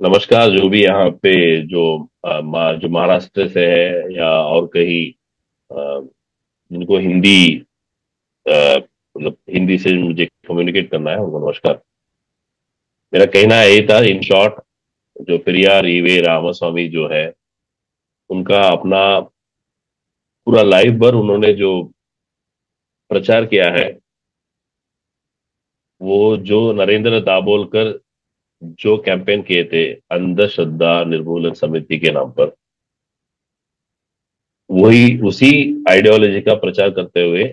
नमस्कार, जो भी यहाँ पे जो जो महाराष्ट्र से है या और कहीं जिनको हिंदी मतलब हिंदी से मुझे कम्युनिकेट करना है, उनको नमस्कार। मेरा कहना यही था इन शॉर्ट जो पेरियार ईवे रामास्वामी जो है, उनका अपना पूरा लाइफ भर उन्होंने जो प्रचार किया है, वो जो नरेंद्र दाबोलकर जो कैंपेन किए थे, अंधश्रद्धा निर्मूलन समिति के नाम पर, वही उसी आइडियोलॉजी का प्रचार करते हुए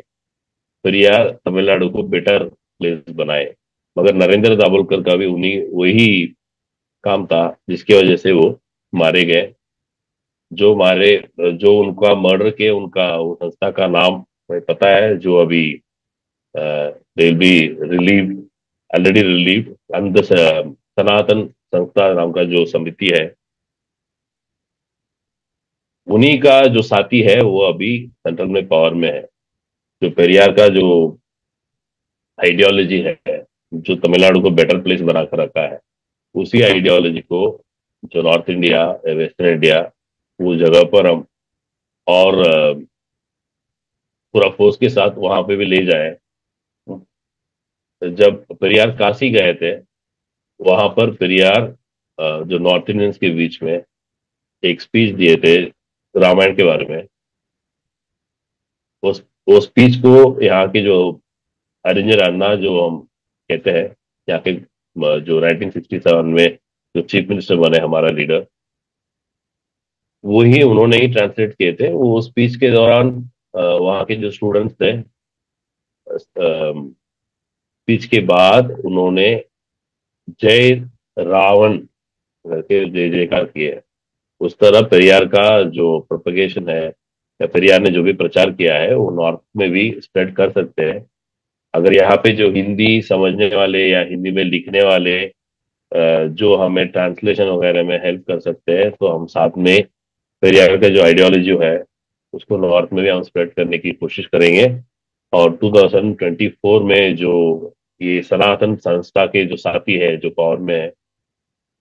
पेरियार तमिलनाडु को बेटर प्लेस बनाए। मगर नरेंद्र दाभोलकर का भी उन्हीं, वही काम था जिसकी वजह से वो मारे गए। जो मारे, जो उनका मर्डर के उनका, वो संस्था का नाम पता है, जो अभी बी रिलीव ऑलरेडी रिलीव अंध सनातन संस्था नाम का जो समिति है, उन्हीं का जो साथी है, वो अभी सेंट्रल में पावर में है। जो पेरियार का जो आइडियोलॉजी है, जो तमिलनाडु को बेटर प्लेस बनाकर रखा है, उसी आइडियोलॉजी को जो नॉर्थ इंडिया वेस्टर्न इंडिया उस जगह पर हम और पूरा फोर्स के साथ वहाँ पे भी ले जाए। जब पेरियार काशी गए थे वहाँ पर पेरियार जो नॉर्थ इंडियंस के बीच में एक स्पीच दिए थे रामायण के बारे में, उस वो स्पीच को यहाँ के जो अरिंजर अन्ना जो हम कहते हैं, यहाँ के जो 1967 में जो चीफ मिनिस्टर बने हमारा लीडर वो ही उन्होंने ही ट्रांसलेट किए थे। वो स्पीच के दौरान वहाँ के जो स्टूडेंट्स थे स्पीच के बाद उन्होंने जय रावण करके जय जयकार किए उस तरह पेरियार का जो प्रोपगेशन है, या पेरियार ने जो भी प्रचार किया है, वो नॉर्थ में भी स्प्रेड कर सकते हैं। अगर यहाँ पे जो हिंदी समझने वाले या हिंदी में लिखने वाले जो हमें ट्रांसलेशन वगैरह में हेल्प कर सकते हैं तो हम साथ में पेरियार का जो आइडियोलॉजी है, उसको नॉर्थ में भी हम स्प्रेड करने की कोशिश करेंगे। और 2024 में जो ये सनातन संस्था के जो साथी है, जो पावर में है,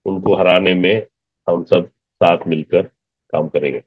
उनको हराने में हम सब साथ मिलकर काम करेंगे।